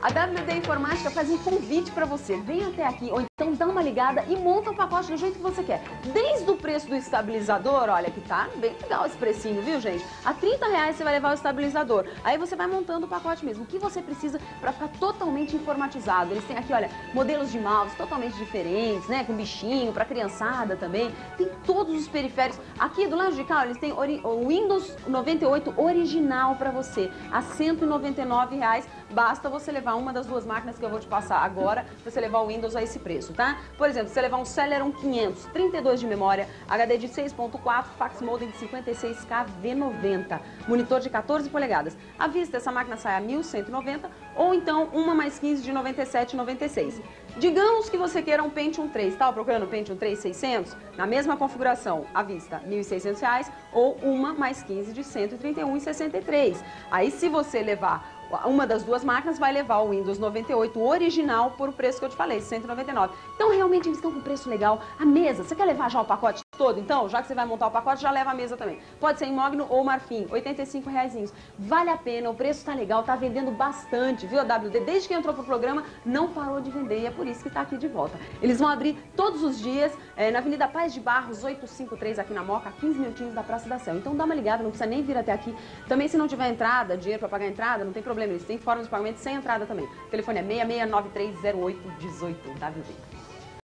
A WD Informática faz um convite para você. Vem até aqui, ou então dá uma ligada e monta o pacote do jeito que você quer. Desde o preço do estabilizador, olha que tá bem legal esse precinho, viu, gente? A 30 reais você vai levar o estabilizador. Aí você vai montando o pacote mesmo. O que você precisa para ficar totalmente informatizado. Eles têm aqui, olha, modelos de mouse totalmente diferentes, né? Com bichinho, para criançada também. Tem todos os periféricos. Aqui do lado de cá, eles têm o Windows 98 original para você. A 199 reais. Basta você levar uma das duas máquinas que eu vou te passar agora, você levar o Windows a esse preço, tá? Por exemplo, você levar um Celeron 500, 32 de memória, HD de 6.4, fax modem de 56K V90, monitor de 14 polegadas. À vista, essa máquina sai a 1.190 ou então uma mais 15 de 97,96. Digamos que você queira um Pentium 3, tá procurando um Pentium 3 600? Na mesma configuração, à vista, R$ 1.600 ou uma mais 15 de 131,63. Aí se você levar uma das duas máquinas vai levar o Windows 98 original por o preço que eu te falei, 199. Então realmente eles estão com preço legal. A mesa, você quer levar já o pacote todo? Então, já que você vai montar o pacote, já leva a mesa também. Pode ser mogno ou marfim, 85 reais. Vale a pena, o preço está legal, está vendendo bastante, viu a WD? Desde que entrou pro programa, não parou de vender e é por isso que está aqui de volta. Eles vão abrir todos os dias é, na Avenida Paz de Barros, 853 aqui na Moca, 15 minutinhos da Praça da Céu. Então dá uma ligada, não precisa nem vir até aqui. Também se não tiver entrada, dinheiro para pagar entrada, não tem problema, eles têm forma de pagamento sem entrada também. O telefone é 66930818 WD.